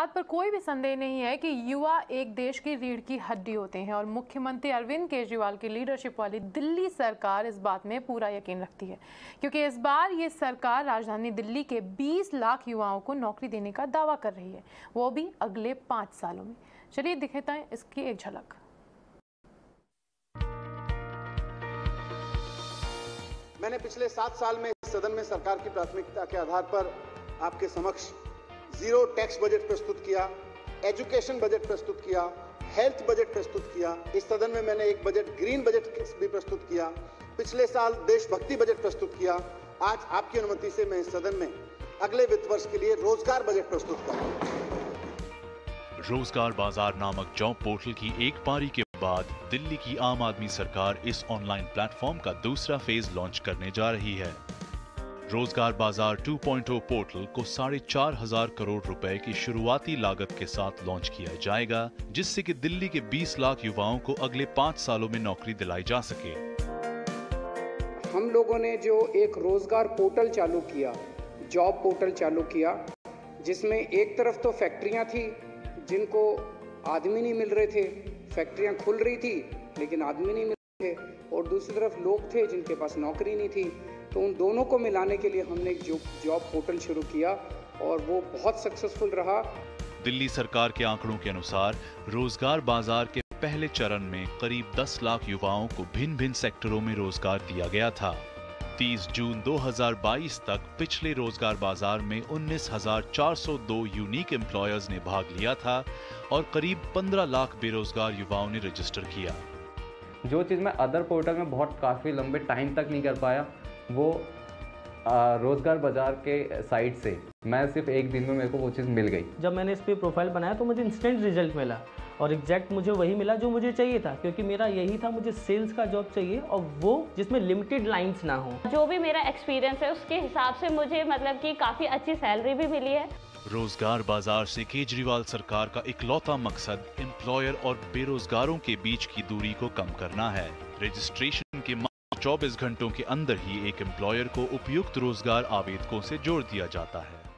बात पर कोई भी संदेह नहीं है कि युवा एक देश की रीढ़ की हड्डी होते हैं और मुख्यमंत्री अरविंद केजरीवाल की लीडरशिप वाली दिल्ली सरकार इस बात में पूरा यकीन रखती है, क्योंकि इस बार ये सरकार राजधानी दिल्ली के 20 लाख युवाओं को नौकरी देने का दावा कर रही है, वो भी अगले पाँच सालों में। चलिए दिखेता है इसकी एक झलक। मैंने पिछले सात साल में सदन में सरकार की प्राथमिकता के आधार पर आपके समक्ष ज़ीरो टैक्स बजट प्रस्तुत किया, एजुकेशन बजट प्रस्तुत किया, हेल्थ बजट प्रस्तुत किया, इस सदन में मैंने एक बजट, ग्रीन बजट भी प्रस्तुत किया, पिछले साल देशभक्ति बजट प्रस्तुत किया, आज आपकी अनुमति से मैं इस सदन में अगले वित्त वर्ष के लिए रोज़गार बजट प्रस्तुत कर रोज़गार बाज़ार नामक जॉब पोर्टल की एक पारी के बाद दिल्ली की आम आदमी सरकार इस ऑनलाइन प्लेटफॉर्म का दूसरा फ़ेज़ लॉन्च करने जा रही है। रोज़गार बाज़ार 2.0 पोर्टल को साढ़े चार हज़ार करोड़ रुपए की शुरुआती लागत के साथ लॉन्च किया जाएगा, जिससे कि दिल्ली के 20 लाख युवाओं को अगले पाँच सालों में नौकरी दिलाई जा सके। हम लोगों ने जो एक रोज़गार पोर्टल चालू किया, जॉब पोर्टल चालू किया, जिसमें एक तरफ़ तो फैक्ट्रियाँ थी, जिनको आदमी नहीं मिल रहे थे, फैक्ट्रियाँ खुल रही थी, लेकिन आदमी नहीं मिल रहे थे, और दूसरी तरफ़ लोग थे जिनके पास नौकरी नहीं थी। तो उन दोनों को मिलाने के लिए हमने एक जॉब पोर्टल शुरू किया और वो बहुत सक्सेसफुल रहा। दिल्ली सरकार के आंकड़ों के अनुसार रोज़गार बाज़ार के पहले चरण में करीब 10 लाख युवाओं को भिन्न भिन्न सेक्टरों में रोज़गार दिया गया था। 30 जून 2022 तक पिछले रोज़गार बाज़ार में 19,402 यूनिक एम्प्लॉयर्स ने भाग लिया था और करीब 15 लाख बेरोजगार युवाओं ने रजिस्टर किया। जो चीज़ मैं अदर पोर्टल में बहुत काफ़ी लंबे टाइम तक नहीं कर पाया वो रोज़गार बाज़ार के साइड से मैं सिर्फ़ एक दिन में मेरे को वो चीज़ मिल गई। जब मैंने इस पर प्रोफ़ाइल बनाया तो मुझे इंस्टेंट रिज़ल्ट मिला और एग्जैक्ट मुझे वही मिला जो मुझे चाहिए था क्योंकि मेरा यही था मुझे सेल्स का जॉब चाहिए और वो जिसमें लिमिटेड लाइंस ना हो। जो भी मेरा एक्सपीरियंस है उसके हिसाब से मुझे मतलब कि काफ़ी अच्छी सैलरी भी मिली है। रोज़गार बाज़ार से केजरीवाल सरकार का इकलौता मकसद एम्प्लॉयर और बेरोजगारों के बीच की दूरी को कम करना है। रजिस्ट्रेशन 24 घंटों के अंदर ही एक एम्प्लॉयर को उपयुक्त रोज़गार आवेदकों से जोड़ दिया जाता है।